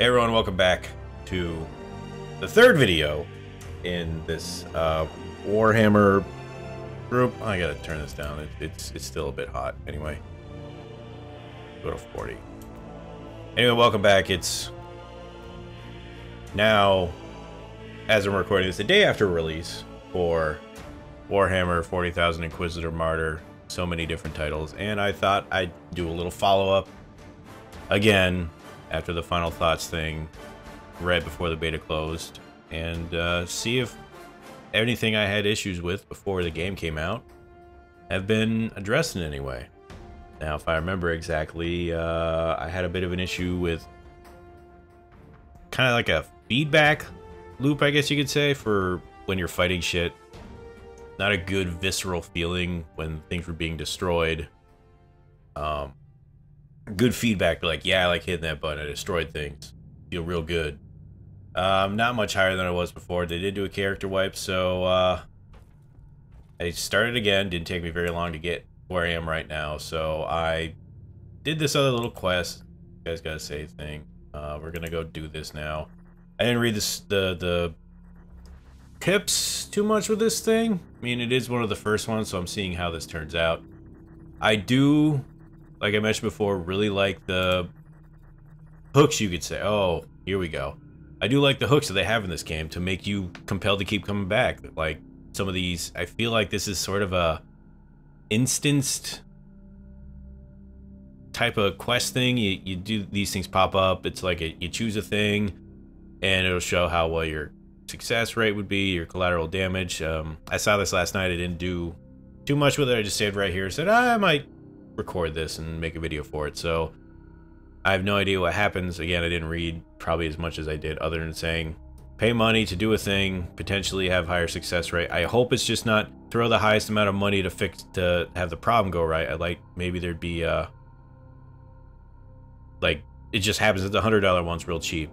Hey everyone, welcome back to the third video in this uh, Warhammer group. I gotta turn this down. It, it's it's still a bit hot. Anyway, go to 40. Anyway, welcome back. It's now, as I'm recording this, the day after release for Warhammer 40,000 Inquisitor Martyr. So many different titles, and I thought I'd do a little follow up again after the final thoughts thing right before the beta closed and uh, see if anything I had issues with before the game came out have been addressed in any way. Now, if I remember exactly, uh, I had a bit of an issue with kind of like a feedback loop, I guess you could say, for when you're fighting shit. Not a good visceral feeling when things were being destroyed. Um, good feedback, like, yeah, I like hitting that button. I destroyed things. Feel real good. Um, not much higher than I was before. They did do a character wipe, so uh, I started again. Didn't take me very long to get where I am right now. So I did this other little quest. You guys gotta say thing. Uh, we're gonna go do this now. I didn't read this the the tips too much with this thing. I mean, it is one of the first ones, so I'm seeing how this turns out. I do, like I mentioned before, really like the hooks. You could say, oh, here we go. I do like the hooks that they have in this game to make you compelled to keep coming back. Like some of these, I feel like this is sort of a instanced type of quest thing. You, you do these things pop up. It's like a, you choose a thing, and it'll show how well your success rate would be, your collateral damage. Um, I saw this last night. I didn't do too much with it. I just saved right here. Said ah, I might record this and make a video for it. So I have no idea what happens. Again, I didn't read probably as much as I did, other than saying pay money to do a thing, potentially have higher success rate. I hope it's just not throw the highest amount of money to fix to have the problem go right. I'd like maybe there'd be uh like it just happens that the hundred dollar one's real cheap.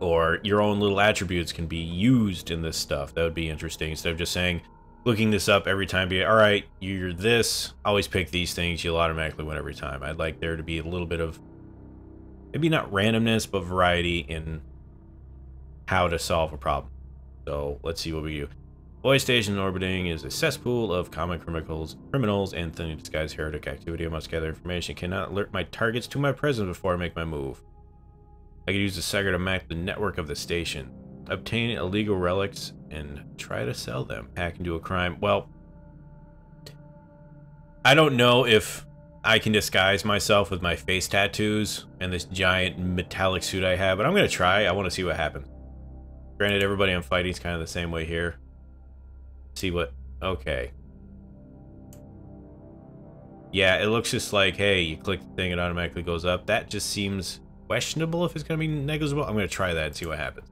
Or your own little attributes can be used in this stuff. That would be interesting. Instead of just saying looking this up every time be all right, you're this, always pick these things, you'll automatically win every time. I'd like there to be a little bit of maybe not randomness, but variety in how to solve a problem. So let's see what we do. Boy Station orbiting is a cesspool of common criminals, criminals and thinly disguised heretic activity. I must gather information. Cannot alert my targets to my presence before I make my move. I could use the Sagar to map the network of the station. Obtain illegal relics and try to sell them. Hack into a crime. Well, I don't know if I can disguise myself with my face tattoos and this giant metallic suit I have, but I'm going to try. I want to see what happens. Granted, everybody I'm fighting is kind of the same way here. See what... Okay. Yeah, it looks just like, hey, you click the thing, it automatically goes up. That just seems questionable if it's going to be negligible. I'm going to try that and see what happens.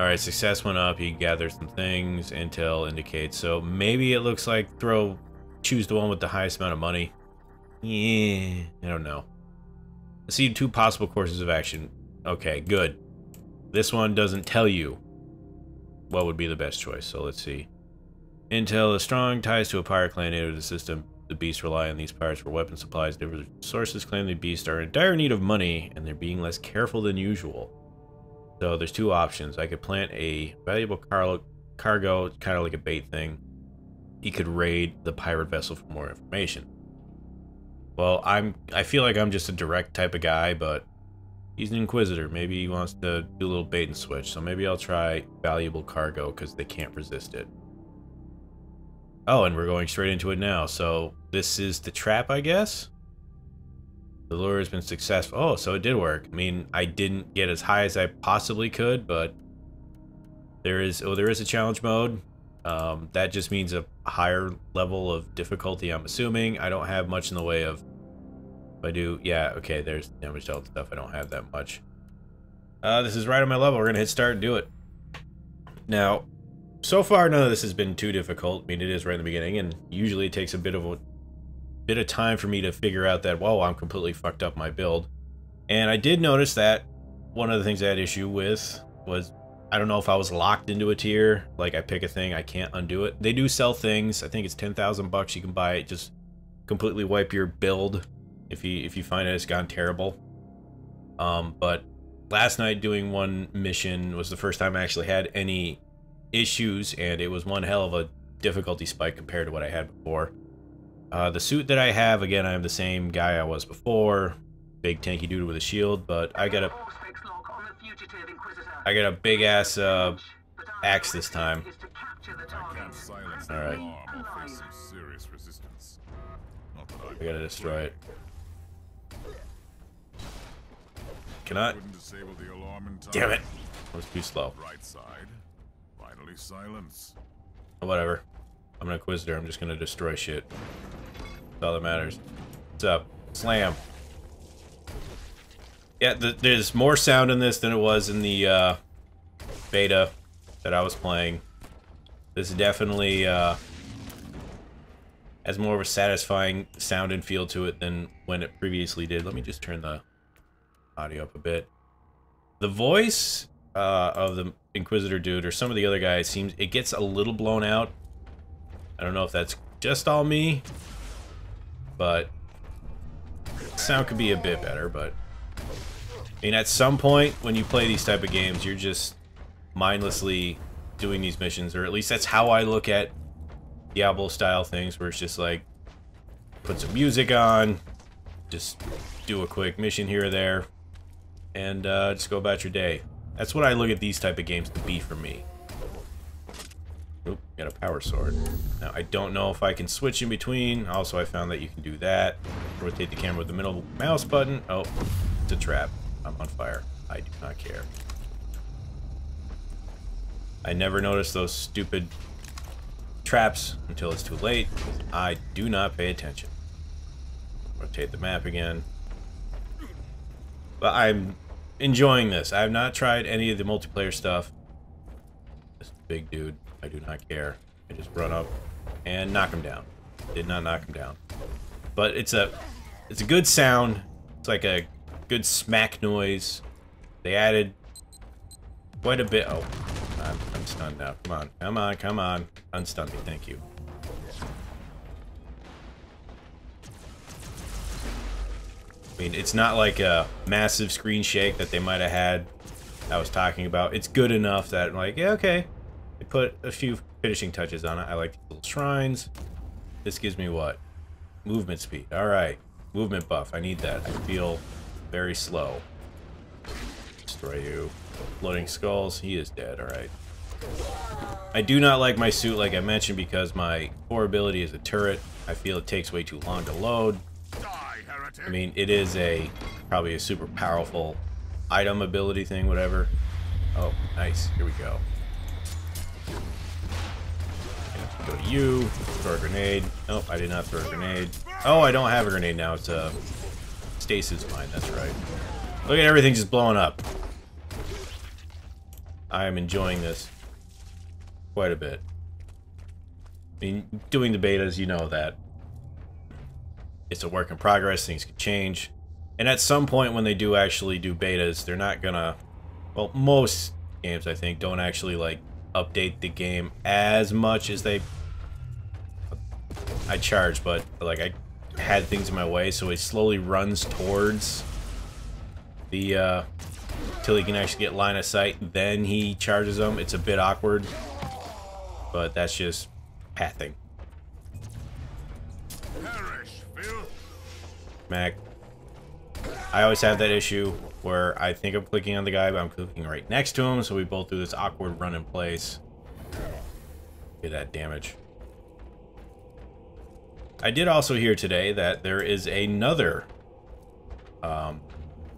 Alright, success went up. You gathered some things. Intel indicates. So maybe it looks like throw... Choose the one with the highest amount of money. Yeah, I don't know. I see two possible courses of action. Okay, good. This one doesn't tell you what would be the best choice, so let's see. Intel is strong ties to a pirate clan native to the system. The beasts rely on these pirates for weapon supplies. Different sources claim the beasts are in dire need of money, and they're being less careful than usual. So there's two options. I could plant a valuable car cargo, kind of like a bait thing. He could raid the pirate vessel for more information. Well, I'm I feel like I'm just a direct type of guy, but he's an inquisitor. Maybe he wants to do a little bait and switch. So maybe I'll try valuable cargo because they can't resist it. Oh, and we're going straight into it now. So this is the trap, I guess? The lure has been successful. Oh, so it did work. I mean, I didn't get as high as I possibly could, but there is oh there is a challenge mode. Um, that just means a higher level of difficulty, I'm assuming. I don't have much in the way of... If I do... Yeah, okay, there's damage dealt stuff. I don't have that much. Uh, this is right on my level. We're going to hit start and do it. Now, so far, none of this has been too difficult. I mean, it is right in the beginning, and usually it takes a bit of a bit of time for me to figure out that, whoa, I'm completely fucked up my build. And I did notice that one of the things I had issue with was I don't know if I was locked into a tier. Like I pick a thing, I can't undo it. They do sell things. I think it's 10,000 bucks. You can buy it. Just completely wipe your build if you if you find it has gone terrible. Um, but last night doing one mission was the first time I actually had any issues, and it was one hell of a difficulty spike compared to what I had before. Uh, the suit that I have, again, I'm the same guy I was before. Big tanky dude with a shield, but I got a... I got a big ass uh, axe this time. Alright. I gotta destroy it. Cannot. Damn it. I was too slow. Right side. Finally silence. Whatever. I'm an Inquisitor. I'm just gonna destroy shit. That's all that matters. What's up? Slam. Yeah, th there's more sound in this than it was in the uh, beta that I was playing. This definitely uh, has more of a satisfying sound and feel to it than when it previously did. Let me just turn the audio up a bit. The voice uh, of the Inquisitor dude or some of the other guys seems it gets a little blown out. I don't know if that's just all me, but sound could be a bit better, but I mean, at some point when you play these type of games, you're just mindlessly doing these missions, or at least that's how I look at Diablo-style things, where it's just like, put some music on, just do a quick mission here or there, and uh, just go about your day. That's what I look at these type of games to be for me. Got a power sword. Now, I don't know if I can switch in between. Also, I found that you can do that. Rotate the camera with the middle mouse button. Oh, it's a trap. I'm on fire. I do not care. I never noticed those stupid traps until it's too late. I do not pay attention. Rotate the map again. But I'm enjoying this. I have not tried any of the multiplayer stuff. This big dude, I do not care. I just run up and knock him down. Did not knock him down. But it's a it's a good sound. It's like a good smack noise. They added quite a bit. Oh, I'm, I'm stunned now. Come on, come on, come on. Unstun me, thank you. I mean, it's not like a massive screen shake that they might have had I was talking about. It's good enough that, I'm like, yeah, okay. Put a few finishing touches on it. I like little shrines. This gives me what? Movement speed. All right. Movement buff. I need that. I feel very slow. Destroy you. Floating skulls. He is dead. All right. I do not like my suit, like I mentioned, because my core ability is a turret. I feel it takes way too long to load. I mean, it is a probably a super powerful item ability thing, whatever. Oh, nice. Here we go. Go to you. Throw a grenade. Nope, I did not throw a grenade. Oh, I don't have a grenade now. It's a stasis mine. That's right. Look at everything just blowing up. I am enjoying this quite a bit. I mean, doing the betas, you know that it's a work in progress, things can change. And at some point when they do actually do betas, they're not gonna, well, most games I think don't actually like update the game as much as they, I charge, but like I had things in my way, so it slowly runs towards the, uh, till he can actually get line of sight, then he charges them. It's a bit awkward, but that's just pathing. Mac. I always have that issue where I think I'm clicking on the guy, but I'm clicking right next to him, so we both do this awkward run in place. Get that damage. I did also hear today that there is another um,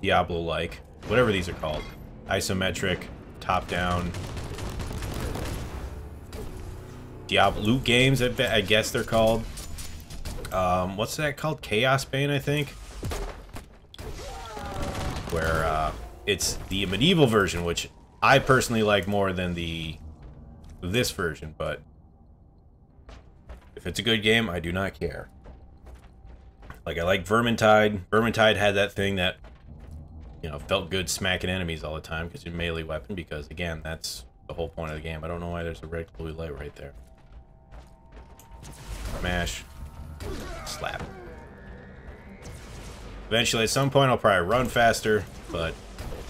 Diablo-like, whatever these are called, isometric, top-down Diablo loot games, I guess they're called. Um, what's that called? Chaosbane, I think? Where, uh, it's the medieval version, which I personally like more than the this version, but if it's a good game, I do not care. Like, I like Vermintide. Vermintide had that thing that, you know, felt good smacking enemies all the time because you're melee weapon, because, again, that's the whole point of the game. I don't know why there's a red blue light right there. Smash. Slap. Eventually, at some point, I'll probably run faster, but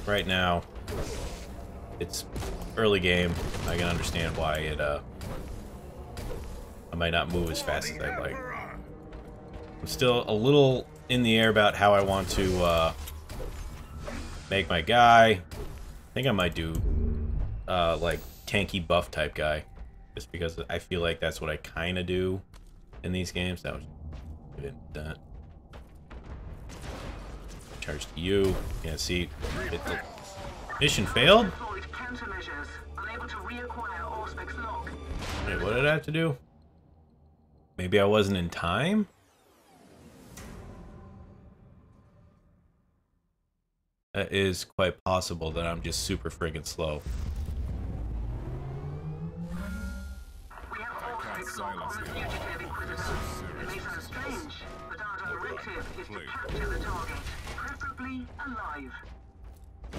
right now, it's early game. I can understand why it, uh, I might not move as fast as I'd like. I'm still a little in the air about how I want to, uh, make my guy. I think I might do, uh, like, tanky buff type guy. Just because I feel like that's what I kind of do in these games. That was that. Charge to you. Yeah, see, it, the mission failed. Wait, what did I have to do? Maybe I wasn't in time? That is quite possible that I'm just super friggin' slow.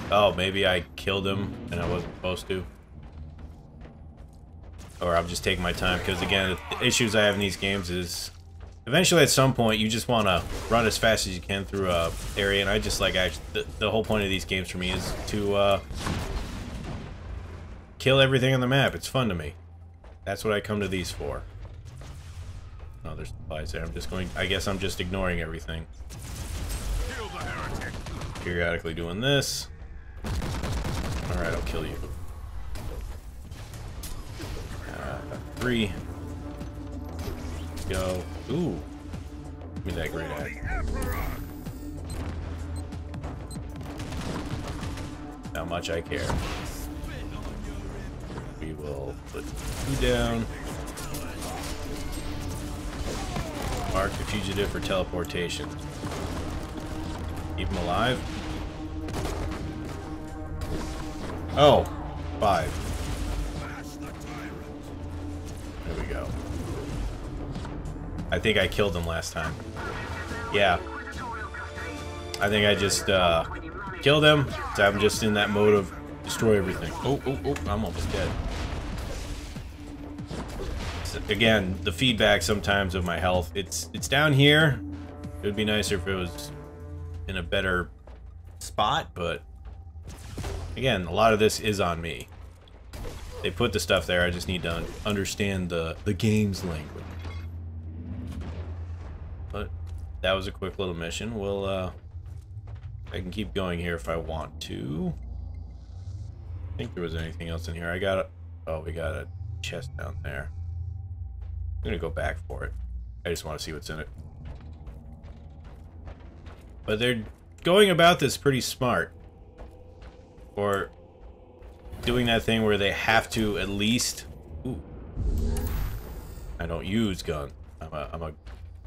Oh, maybe I killed him and I wasn't supposed to. Or I'm just taking my time, because again, the issues I have in these games is... Eventually, at some point, you just want to run as fast as you can through a area, and I just like, actually, the, the whole point of these games for me is to, uh... Kill everything on the map. It's fun to me. That's what I come to these for. Oh, there's supplies there. I'm just going... I guess I'm just ignoring everything. Periodically doing this. Alright, I'll kill you. Three. Go. Ooh. Give me that great axe. How much I care. We will put you down. Mark the fugitive for teleportation. Keep him alive. Oh, five. I think I killed him last time. Yeah. I think I just uh, killed him. So I'm just in that mode of destroy everything. Oh, oh, oh, I'm almost dead. So again, the feedback sometimes of my health. It's it's down here. It would be nicer if it was in a better spot, but Again, a lot of this is on me. They put the stuff there, I just need to understand the, the game's language. But that was a quick little mission. We'll, uh, I can keep going here if I want to. I think there was anything else in here. I got a, oh, we got a chest down there. I'm gonna go back for it. I just want to see what's in it. But they're going about this pretty smart. Or doing that thing where they have to at least... Ooh. I don't use gun. I'm a, I'm a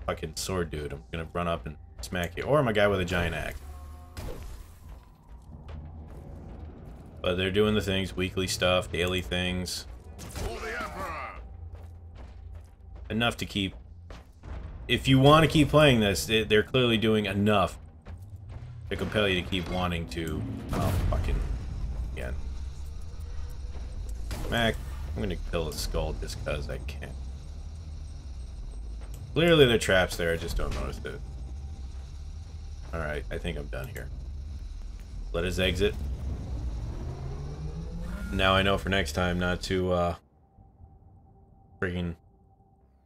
fucking sword dude. I'm gonna run up and smack you. Or I'm a guy with a giant axe. But they're doing the things, weekly stuff, daily things. Enough to keep... If you want to keep playing this, they're clearly doing enough to compel you to keep wanting to... Oh, fucking again. Mac, I'm gonna kill a skull just because I can. Clearly the trap's there, I just don't notice it. Alright, I think I'm done here. Let us exit. Now I know for next time not to, uh... Freaking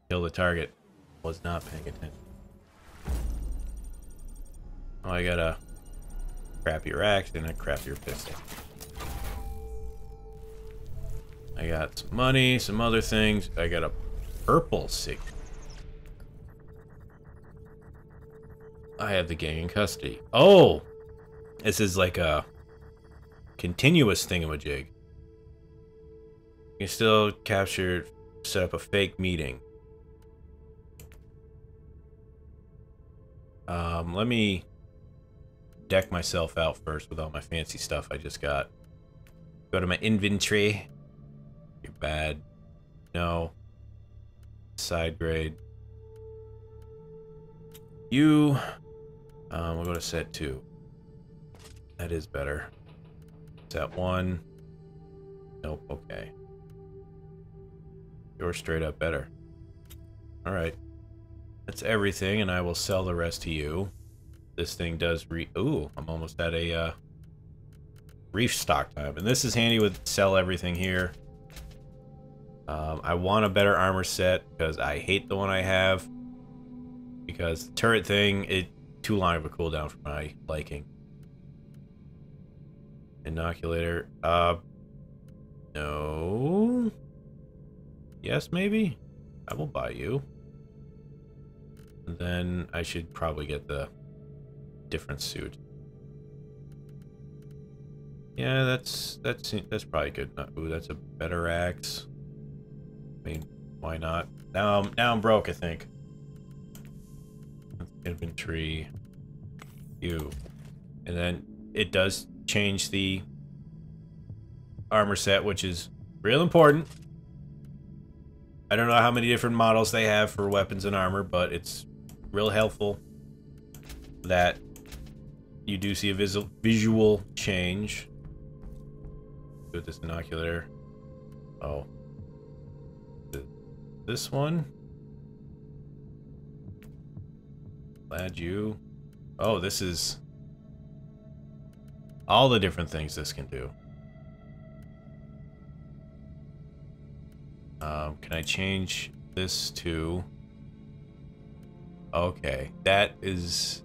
kill the target. Was not paying attention. Oh, I got a crappier axe and a crappier pistol. I got some money, some other things. I got a purple sig. I have the gang in custody. Oh! This is like a continuous thingamajig. You still capture, set up a fake meeting. Um, let me deck myself out first with all my fancy stuff I just got. Go to my inventory. You're bad. No. Side grade. You... Um, we'll go to set 2. That is better. Set 1. Nope, okay. You're straight up better. Alright. That's everything, and I will sell the rest to you. This thing does re- Ooh, I'm almost at a, uh... Reef stock time. And this is handy with sell everything here. Um, I want a better armor set because I hate the one I have. Because the turret thing, it too long of a cooldown for my liking. Inoculator. Uh, no. Yes, maybe? I will buy you. And then I should probably get the different suit. Yeah, that's that's that's probably good. Ooh, that's a better axe. I mean, why not? Now I'm now I'm broke, I think. Inventory. You. And then it does change the armor set, which is real important. I don't know how many different models they have for weapons and armor, but it's real helpful that you do see a visual visual change with this inoculator. Oh. This one? Glad you... Oh, this is... All the different things this can do. Um, can I change this to... Okay, that is...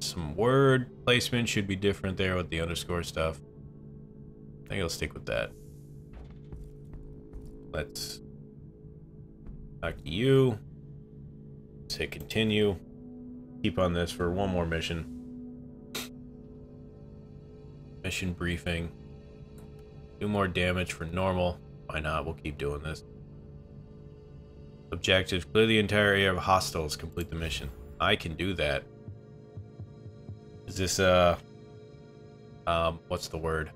Some word placement should be different there with the underscore stuff. I think I'll stick with that. Let's talk to you. Let's hit continue. Keep on this for one more mission. Mission briefing. Do more damage for normal. Why not? We'll keep doing this. Objective, Clear the entire area of hostiles. Complete the mission. I can do that. Is this, uh... Um, what's the word?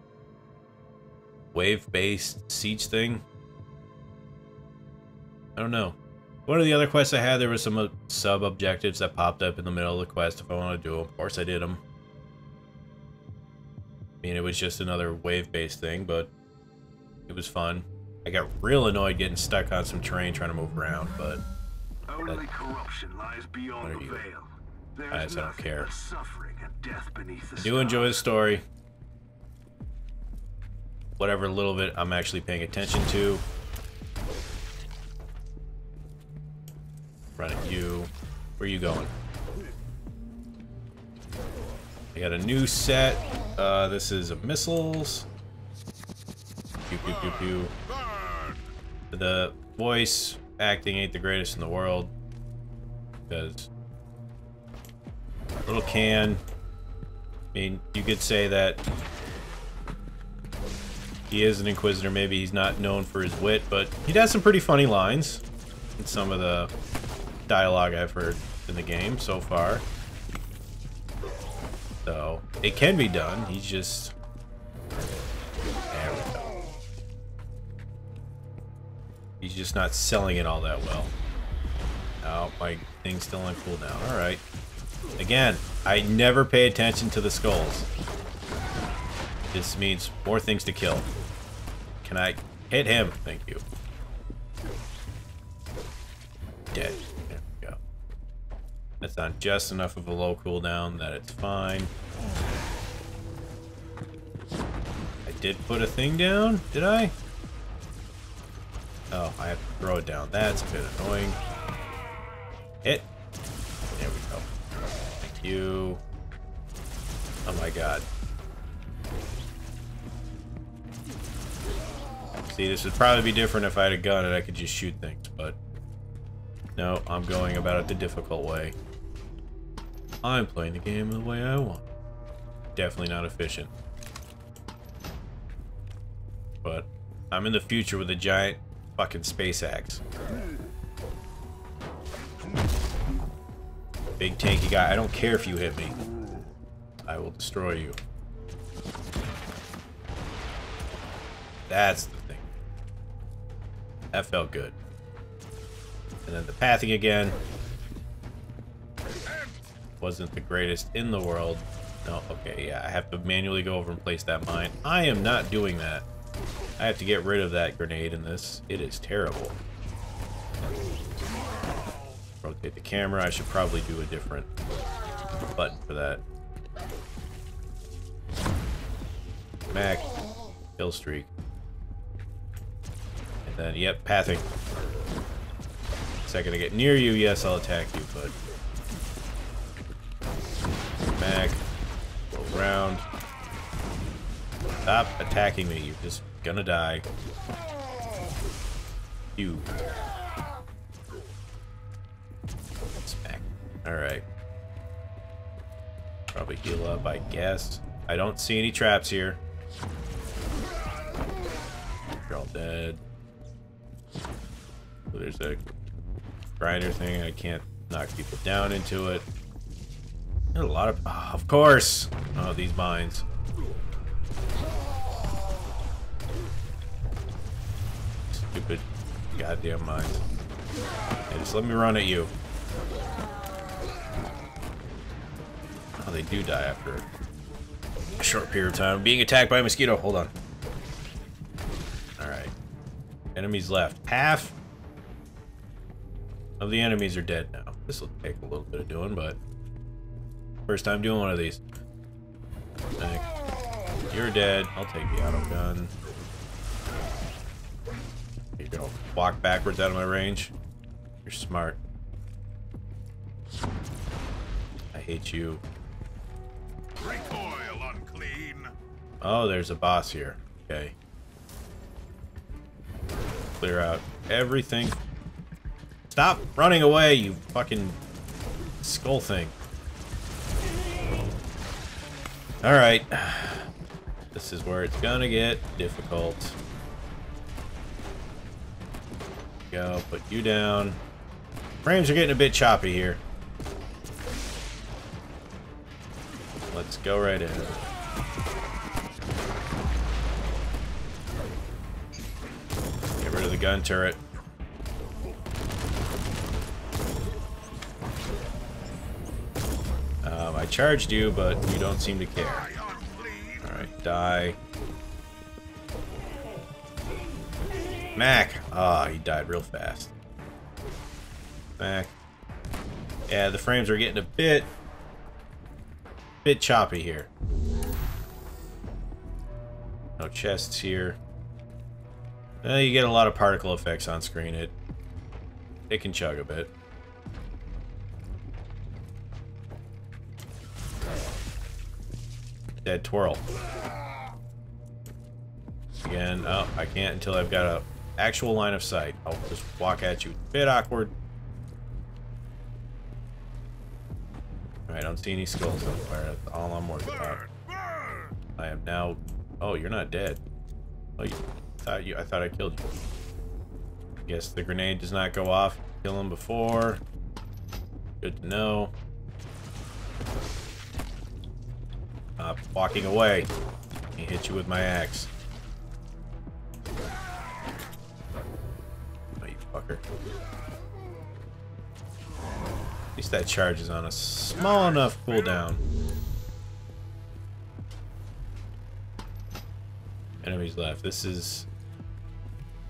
Wave-based siege thing? I don't know. One of the other quests I had, there was some uh, sub-objectives that popped up in the middle of the quest if I want to do them. Of course I did them. I mean, it was just another wave-based thing, but it was fun. I got real annoyed getting stuck on some terrain trying to move around, but... Only corruption lies beyond the veil. There's I don't care. Suffering and death beneath the I do enjoy the story. Whatever little bit I'm actually paying attention to. Run at you. Where are you going? I got a new set. Uh, this is missiles. Pew pew pew pew. The voice acting ain't the greatest in the world. Because little can. I mean, you could say that he is an Inquisitor. Maybe he's not known for his wit, but he does some pretty funny lines in some of the dialogue I've heard in the game so far. So, it can be done. He's just... There we go. He's just not selling it all that well. Oh, my thing's still on cooldown. Alright. Again, I never pay attention to the skulls. This means more things to kill. Can I hit him? Thank you. That's on just enough of a low cooldown that it's fine. I did put a thing down, did I? Oh, I have to throw it down. That's a bit annoying. Hit. There we go. Thank you. Oh my god. See, this would probably be different if I had a gun and I could just shoot things, but... No, I'm going about it the difficult way. I'm playing the game the way I want. Definitely not efficient. But I'm in the future with a giant fucking space axe. Big tanky guy. I don't care if you hit me. I will destroy you. That's the thing. That felt good. And then the pathing again. Wasn't the greatest in the world. No, okay, yeah, I have to manually go over and place that mine. I am not doing that. I have to get rid of that grenade in this. It is terrible. Rotate the camera. I should probably do a different button for that. Mac. Kill streak. And then, yep, pathing. Second to get near you, yes, I'll attack you, but... Mac. Go around. Stop attacking me, you're just gonna die. You. Smack. Alright. Probably heal up, I guess. I don't see any traps here. You're all dead. There's a grinder thing. I can't knock people down into it. A lot of... Oh, of course! Oh, these mines. Stupid goddamn mines. Hey, just let me run at you. Oh, they do die after a short period of time. Being attacked by a mosquito. Hold on. Alright. Enemies left. Half of the enemies are dead now. This will take a little bit of doing, but first time doing one of these. You're dead. I'll take the auto gun. You're gonna walk backwards out of my range. You're smart. I hate you. Recoil unclean. Oh, there's a boss here. Okay. Clear out everything. Stop running away, you fucking skull thing. Alright. This is where it's gonna get difficult. Go, put you down. Frames are getting a bit choppy here. Let's go right in. Get rid of the gun turret. Charged you, but you don't seem to care. Alright, die. Mac! Ah, oh, he died real fast. Mac. Yeah, the frames are getting a bit... bit choppy here. No chests here. Uh, you get a lot of particle effects on screen. It, it can chug a bit. Dead twirl. Again, oh, I can't until I've got a actual line of sight. I'll just walk at you. A Bit awkward. I don't see any skulls fire. That's all I'm worried about. I am now... Oh, you're not dead. Oh, you thought you? I thought I killed you. I Guess the grenade does not go off. Kill him before. Good to know. Uh, walking away. He hit you with my axe. Oh, you fucker. At least that charge is on a small enough cooldown. Enemies left. This is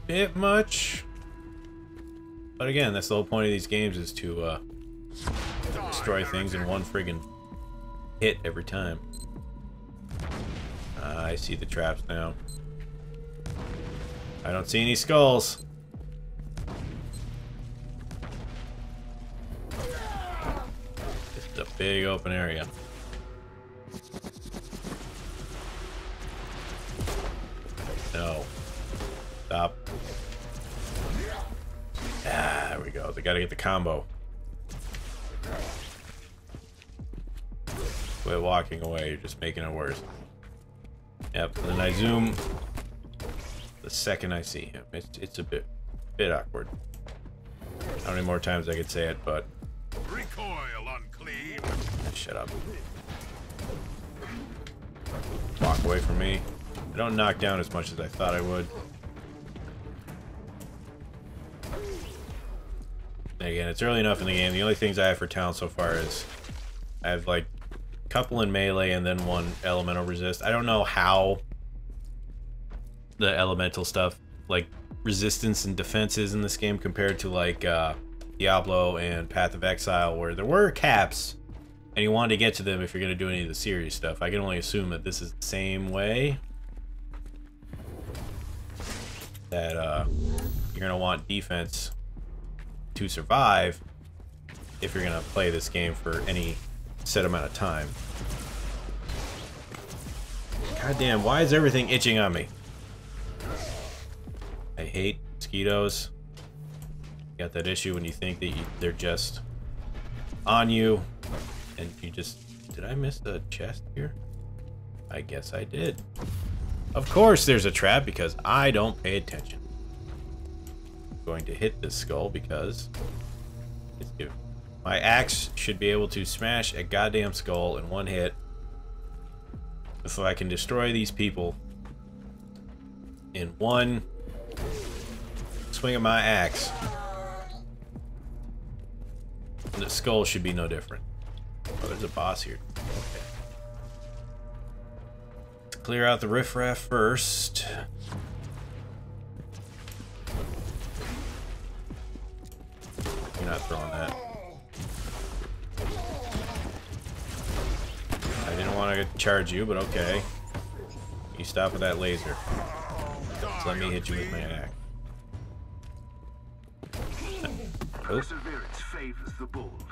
a bit much. But again, that's the whole point of these games is to uh, destroy things in one friggin' hit every time. I see the traps now. I don't see any skulls. Is a big open area. No. Stop. Ah, there we go. They gotta get the combo. Quit walking away, you're just making it worse. Yep, and then I zoom the second I see him. It's, it's a bit bit awkward. How many more times I could say it, but... Recoil unclean. Shut up. Walk away from me. I don't knock down as much as I thought I would. And again, it's early enough in the game. The only things I have for talent so far is I have like couple in melee and then one elemental resist. I don't know how the elemental stuff like resistance and defenses in this game compared to like uh, Diablo and Path of Exile where there were caps and you wanted to get to them if you're going to do any of the serious stuff. I can only assume that this is the same way. that uh, you're going to want defense to survive if you're going to play this game for any set amount of time. God damn, why is everything itching on me? I hate mosquitoes. You got that issue when you think that you, they're just on you and you just... Did I miss the chest here? I guess I did. Of course there's a trap because I don't pay attention. I'm going to hit this skull because it's good. My axe should be able to smash a goddamn skull in one hit. So I can destroy these people in one swing of my axe. The skull should be no different. Oh, there's a boss here. Okay. Clear out the riffraff first. You're not throwing that. Want to charge you, but okay. You stop with that laser. Let me hit you with my axe. Perseverance favors the bold.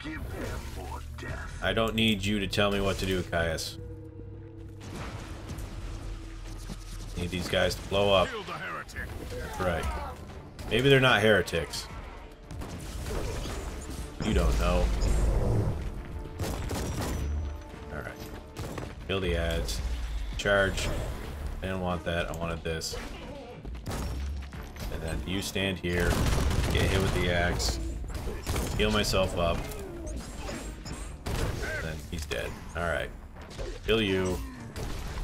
Give them more death. I don't need you to tell me what to do, Caius. Need these guys to blow up. That's right. Maybe they're not heretics. You don't know. Kill the ads. Charge. I didn't want that. I wanted this. And then you stand here. Get hit with the axe. Heal myself up. Then he's dead. Alright. Kill you.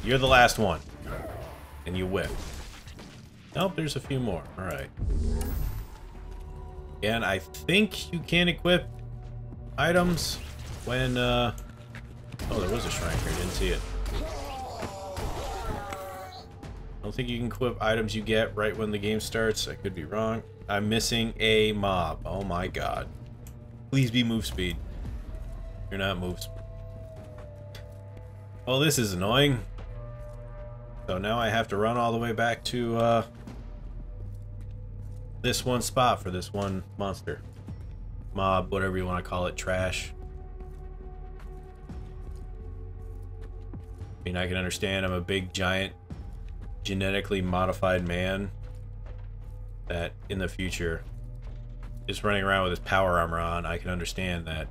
You're the last one. And you whip. Nope, there's a few more. Alright. And I think you can equip items when, uh... Oh, there was a shrine here. Didn't see it. I don't think you can equip items you get right when the game starts. I could be wrong. I'm missing a mob. Oh my god. Please be move speed. You're not move speed. Well, this is annoying. So now I have to run all the way back to, uh, this one spot for this one monster. Mob, whatever you want to call it, trash. Mean, I can understand I'm a big, giant, genetically modified man that in the future is running around with his power armor on. I can understand that.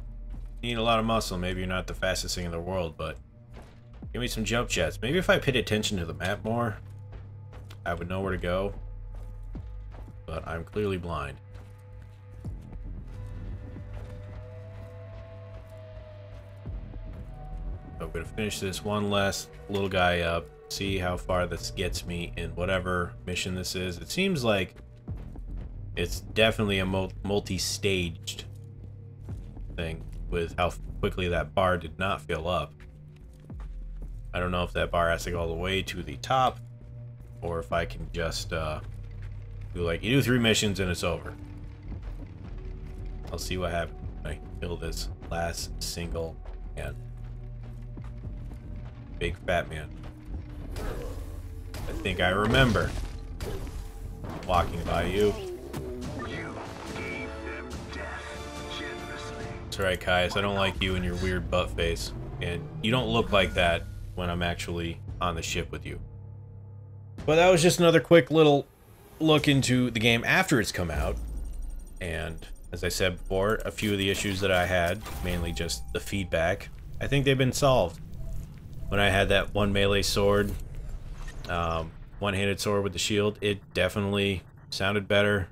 You need a lot of muscle. Maybe you're not the fastest thing in the world, but give me some jump jets. Maybe if I paid attention to the map more, I would know where to go but I'm clearly blind. I'm going to finish this one last little guy up, see how far this gets me in whatever mission this is. It seems like it's definitely a multi-staged thing with how quickly that bar did not fill up. I don't know if that bar has to go all the way to the top or if I can just uh, do like you do three missions and it's over. I'll see what happens when I kill this last single man. Big fat man. I think I remember walking by you. That's right, Caius. I don't like you and your weird butt face. And you don't look like that when I'm actually on the ship with you. But that was just another quick little look into the game after it's come out. And as I said before, a few of the issues that I had, mainly just the feedback, I think they've been solved. When I had that one melee sword, um, one-handed sword with the shield, it definitely sounded better.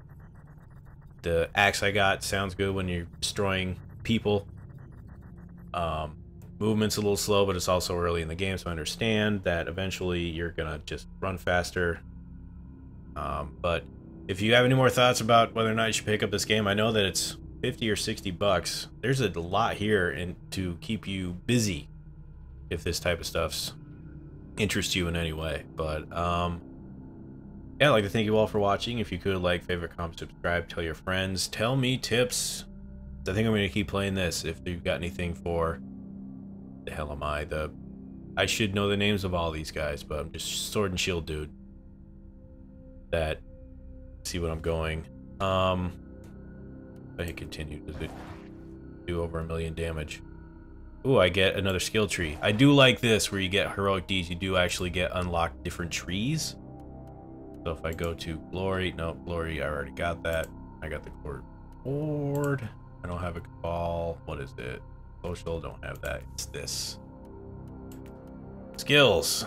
The axe I got sounds good when you're destroying people. Um, movement's a little slow, but it's also early in the game, so I understand that eventually you're gonna just run faster, um, but if you have any more thoughts about whether or not you should pick up this game, I know that it's 50 or 60 bucks. There's a lot here and to keep you busy if this type of stuff's interests you in any way. But um, yeah, I'd like to thank you all for watching. If you could like, favorite, comment, subscribe, tell your friends, tell me tips. I think I'm to keep playing this. If you've got anything for the hell am I? The I should know the names of all these guys, but I'm just sword and shield dude that see what I'm going. Um, I hit continue, does it do over a million damage? Ooh, I get another skill tree. I do like this, where you get heroic deeds, you do actually get unlocked different trees. So if I go to glory, no, glory, I already got that. I got the board. I don't have a cabal. What is it? Social, don't have that. It's this. Skills.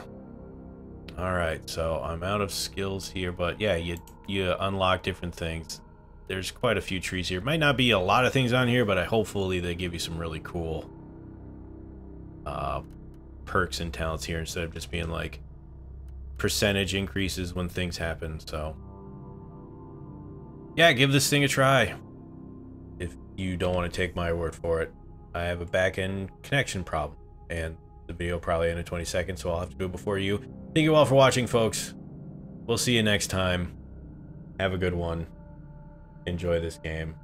All right, so I'm out of skills here, but yeah, you you unlock different things. There's quite a few trees here. Might not be a lot of things on here, but I hopefully they give you some really cool uh, perks and talents here instead of just being like percentage increases when things happen. So yeah, give this thing a try. If you don't want to take my word for it, I have a back-end connection problem, and the video probably ended 20 seconds, so I'll have to do it before you. Thank you all for watching, folks. We'll see you next time. Have a good one. Enjoy this game.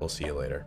We'll see you later.